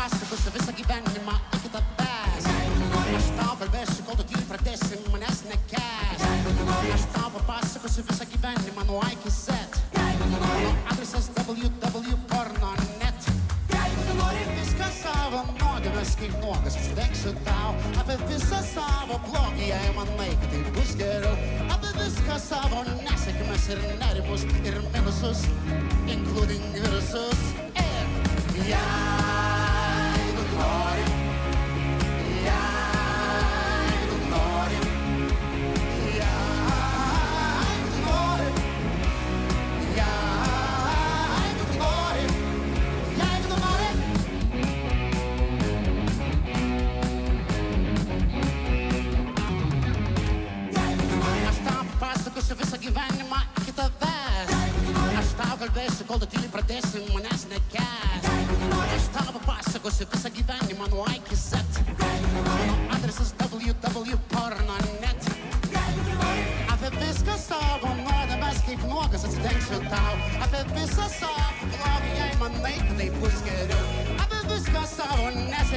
papasakosiu visą gyvenimą iki tavęs. Aš tau kalbėsiu, kol tu tyliai pradėsi manęs nekęs. Aš tau papasakosiu visą gyvenimą nuo A iki Z. Mano adresas www.porno.net. Viską savo nuodėmės kaip nuogas, atsidengsiu tau apie visą savo blogį, jei manai, kad tai bus geriau. Apie viską savo nesėkmes ir nerimus ir minusus, including virusus. Ir kalbėsiu, kol tu tyliai pradėsi manęs nekęs. Aš tau papasakosiu visą gyvenimą nuo A iki Z. Mano adresas www.porno.net. Apie viską savo nuodėmės kaip nuogas atsidengsiu tau. Apie visą savo blogį, jei manai, tai bus geriau. Apie viską savo nesėkmes